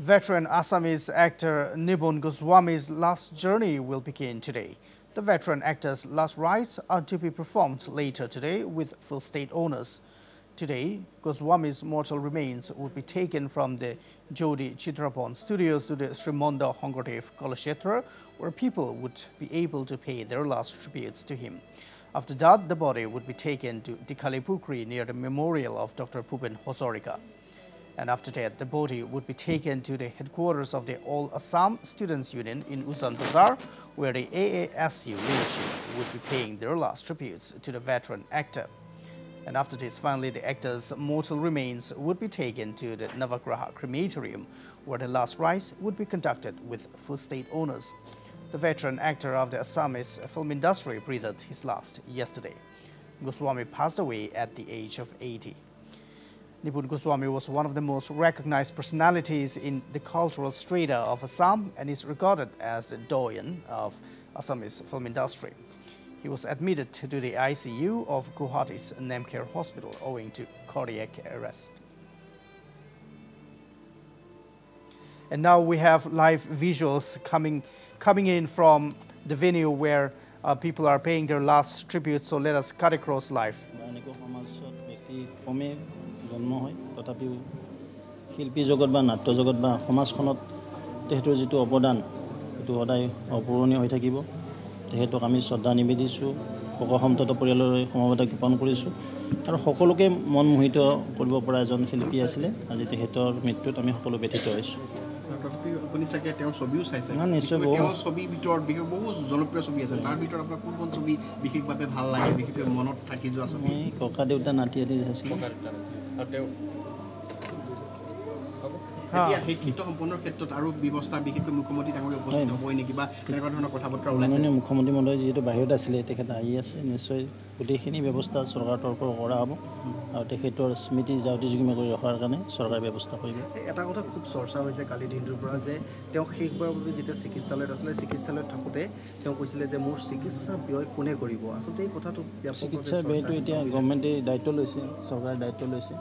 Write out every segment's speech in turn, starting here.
Veteran Assamese actor Nibun Goswami's last journey will begin today. The veteran actor's last rites are to be performed later today with full state owners. Today, Goswami's mortal remains will be taken from the Jodi Chitrapon studios to the Srimonda Hongodev Kalakshetra, where people would be able to pay their last tributes to him. After that, the body would be taken to Dikhalipukri near the memorial of Dr. Pupen Hozorika. And after that, the body would be taken to the headquarters of the All Assam Students Union in Usan Bazar where the AASU leadership would be paying their last tributes to the veteran actor. And after this, finally, the actor's mortal remains would be taken to the Navagraha crematorium, where the last rites would be conducted with full state honors. The veteran actor of the Assamese film industry breathed his last yesterday. Goswami passed away at the age of 80. Nipun Goswami was one of the most recognized personalities in the cultural strata of Assam and is regarded as the doyen of Assamese film industry. He was admitted to the ICU of Guwahati's Nemcare Hospital owing to cardiac arrest. And now we have live visuals coming, coming in from the venue where uh, people are paying their last tribute. So let us cut across live. জন্ম হয়। তথাপিও শিল্পী জগত বা নাট্য জগত বা সমাজখনত তেখেতৰ যিটো অৱদান সেইটো সদায় অপূৰণীয় হৈ থাকিব। তেখেতক আমি শ্ৰদ্ধা নিবেদিছোঁ শোকসন্তত পৰিয়াললৈ সমবেত জ্ঞাপন কৰিছোঁ আৰু সকলোকে মন মোহিত কৰিব পৰা এজন শিল্পী আছিলে। আজি তেখেতৰ মৃত্যুত আমি সকলো ব্যথিত হৈছোঁ। তথাপিও আপুনি চাগে তেওঁৰ ছবিও চাইছে। না, নিশ্চয় বহু- তেওঁৰ ছবিৰ ভিতৰত বিশেষ বহু জনপ্ৰিয় ছবি আছে। তাৰ ভিতৰত আপোনাৰ কোনখন ছবি বিশেষভাৱে ভাল লাগে বিশেষকৈ মনত থাকি যোৱা ছবি? মই ককা দেউতা নাতি আদি চাইছিলোঁ I'll do. এতিয়া সেই গীত সম্পন্নৰ ক্ষেত্ৰত আৰু ব্যৱস্থা বিশেষকৈ মুখ্যমন্ত্ৰী ডাঙৰীয়া উপস্থিত হ'বই নেকি বা তেনেকুৱা ধৰণৰ কথা বতৰা ওলাইছে মুখ্যমন্ত্ৰী মহোদয় যিহেতু বাহিৰত আছিলে তেখেত আহি আছে নিশ্চয় গোটেইখিনি ব্যৱস্থা চৰকাৰৰ তৰফৰ কৰা হ'ব। আৰু তেখেতৰ স্মৃতি জাউতি যুগমীয়া কৰি ৰখাৰ কাৰণে চৰকাৰে ব্যৱস্থা কৰিব। এটা কথা খুব চৰ্চা হৈছে কালিৰ দিনটোৰ পৰা যে তেওঁ শেষবাৰৰ বাবে যেতিয়া চিকিৎসালয়ত আছিলে চিকিৎসালয়ত থাকোঁতে তেওঁ কৈছিলে যে মোৰ চিকিৎসা ব্যয় কোনে কৰিব? আচলতে এই কথাটো ব্যাপকভাৱে চিকিৎসা চৰ্চা ব্যয়টো। এতিয়া গভৰ্ণমেণ্টে দায়িত্ব লৈছে চৰকাৰে দায়িত্ব লৈছে।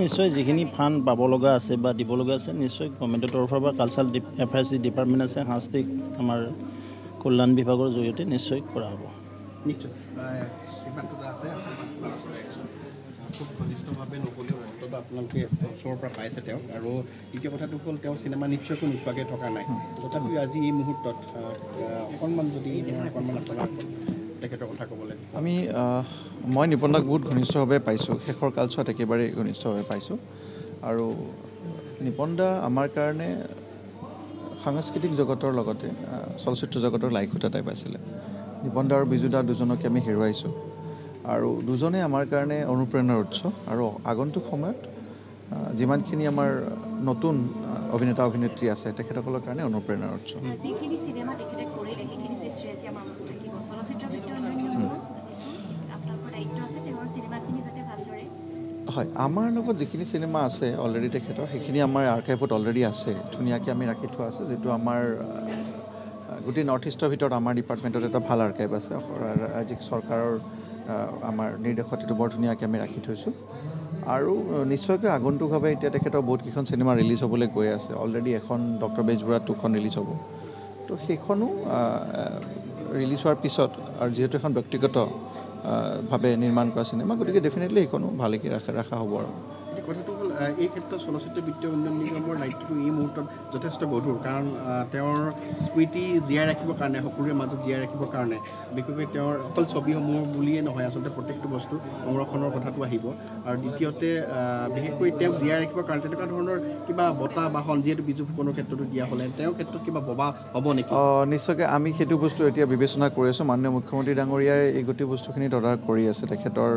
নিশ্চয় যিখিনি ফাণ্ড পাব লগা আছে বা দিব লগা আছে নিশ্চয় গভৰ্ণমেণ্টৰ তৰফৰ পৰা কালচাৰেল এফেয়াৰ্ছ ডিপাৰ্টমেণ্ট আছে সাংস্কৃতিক আমাৰ কল্যাণ বিভাগৰ জৰিয়তে নিশ্চয় কৰা হ'ব। নিশ্চয়। খুব ঘনিষ্ঠভাৱে আপোনালোকে ওচৰৰ পৰা পাইছে তেওঁক। আৰু দ্বিতীয় কথাটো হ'ল তেওঁ চিনেমা নিশ্চয়কৈ নোচোৱাকৈ থকা নাই। তথাপিও আজি এই মুহূৰ্তত অকণমান যদি অকণমান আপোনাক তেখেতৰ কথা ক'বলৈ আমি মই নিপনদাক বহুত ঘনিষ্ঠভাৱে পাইছোঁ। শেষৰ কালচোৱাত একেবাৰে ঘনিষ্ঠভাৱে পাইছোঁ। আৰু নিপনদা আমাৰ কাৰণে সাংস্কৃতিক জগতৰ লগতে চলচ্চিত্ৰ জগতৰ লাইখুটা টাইপ আছিলে। নিপনদা আৰু বিজুদা দুজনকে আমি হেৰুৱাইছোঁ। আৰু দুজনে আমাৰ কাৰণে অনুপ্ৰেৰণাৰ উৎস। আৰু আগন্তুক সময়ত যিমানখিনি আমাৰ নতুন অভিনেতা অভিনেত্ৰী আছে তেখেতসকলৰ কাৰণে অনুপ্ৰেৰণাৰ উৎস। হয় আমাৰ লগত যিখিনি চিনেমা আছে অলৰেডি তেখেতৰ সেইখিনি আমাৰ আৰ্কাইভত অলৰেডি আছে। ধুনীয়াকৈ আমি ৰাখি থোৱা আছে যিটো আমাৰ গোটেই নৰ্থ ইষ্টৰ ভিতৰত আমাৰ ডিপাৰ্টমেণ্টত এটা ভাল আৰ্কাইভ আছে। ৰাজ্যিক চৰকাৰৰ আমাৰ নিৰ্দেশত এইটো বৰ ধুনীয়াকৈ আমি ৰাখি থৈছোঁ। আৰু নিশ্চয়কৈ আগন্তুকভাৱে এতিয়া তেখেতৰ বহুতকেইখন চিনেমা ৰিলিজ হ'বলৈ গৈ আছে। অলৰেডি এখন ডক্টৰ বেজবৰুৱা টুখন ৰিলিজ হ'ব। তো সেইখনো ৰিলিজ হোৱাৰ পিছত আৰু যিহেতু এখন ব্যক্তিগত আহ, ভাৱে নিৰ্মাণ কৰা চিনেমা গতিকে ডেফিনেটলি সেইখনো ভালকৈ ৰাখা ৰখা হ'ব আৰু। কথাটো হ'ল এই ক্ষেত্ৰত চলচ্চিত্ৰ বিত্তীয় উন্নয়ন নিগমৰ দায়িত্বটো এই মুহূৰ্তত যথেষ্ট গধুৰ কাৰণ তেওঁৰ স্মৃতি জীয়াই ৰাখিবৰ কাৰণে সকলোৰে মাজত জীয়াই ৰাখিবৰ কাৰণে বিশেষকৈ তেওঁৰ অকল ছবিসমূহ বুলিয়ে নহয় আচলতে প্ৰত্যেকটো বস্তু সংৰক্ষণৰ কথাটো আহিব। আৰু দ্বিতীয়তে বিশেষকৈ তেওঁক জীয়াই ৰাখিবৰ কাৰণে তেনেকুৱা ধৰণৰ কিবা বঁটা বাহন যিহেতু বিজু ফুকনৰ ক্ষেত্ৰতো দিয়া হ'লে তেওঁৰ ক্ষেত্ৰত কিবা ববা হ'ব নেকি? অঁ, নিশ্চয়কৈ আমি সেইটো বস্তু এতিয়া বিবেচনা কৰি আছোঁ। মাননীয় মুখ্যমন্ত্ৰী ডাঙৰীয়াই এই গোটেই বস্তুখিনি তদাৰক কৰি আছে। তেখেতৰ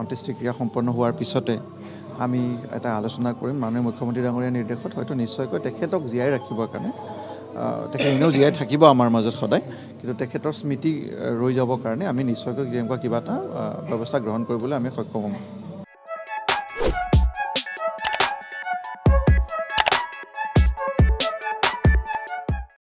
অন্ত্যেষ্টিক্ৰিয়া সম্পন্ন হোৱাৰ পিছতে। আমি এটা আলোচনা কৰিম। মাননীয় মুখ্যমন্ত্ৰী ডাঙৰীয়াৰ নিৰ্দেশত হয়তো নিশ্চয়কৈ তেখেতক জীয়াই ৰাখিবৰ কাৰণে তেখেত এনেও জীয়াই থাকিব আমাৰ মাজত সদায় কিন্তু তেখেতৰ স্মৃতি ৰৈ যাবৰ কাৰণে আমি নিশ্চয়কৈ তেনেকুৱা কিবা এটা ব্যৱস্থা গ্ৰহণ কৰিবলৈ আমি সক্ষম হ'ম।